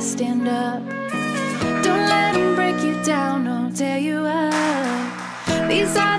to stand up. Don't let them break you down or tear you up. These are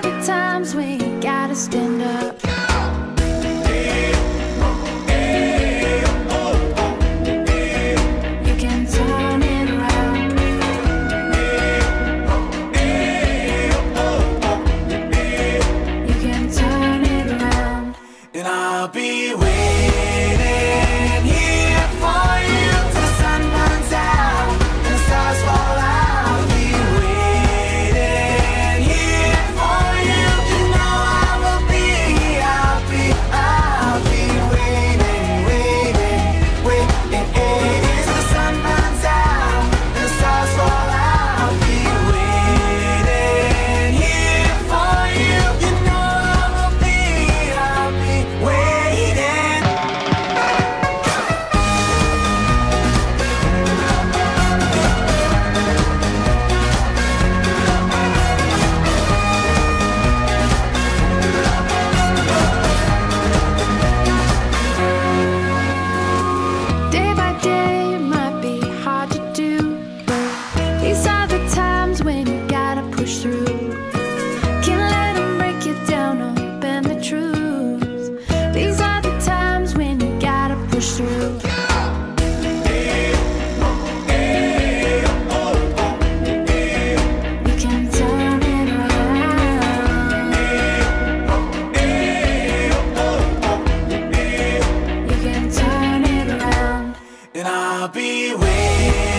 I'll be waiting.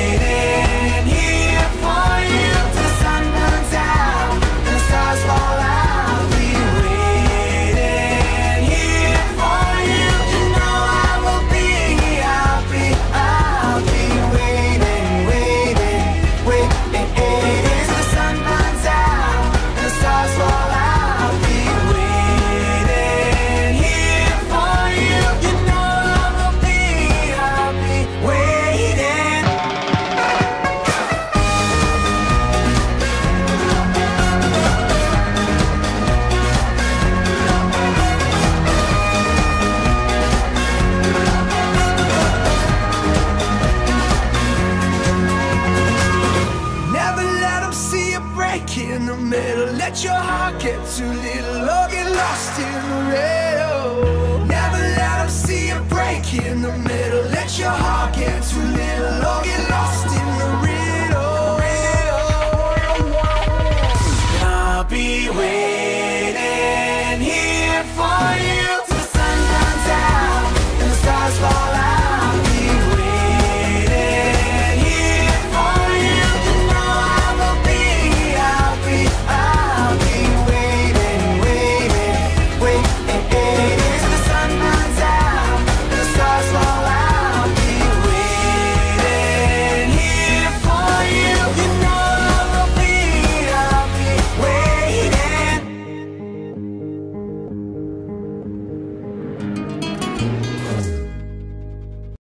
in the middle. Let your heart get too little or get lost in the rail.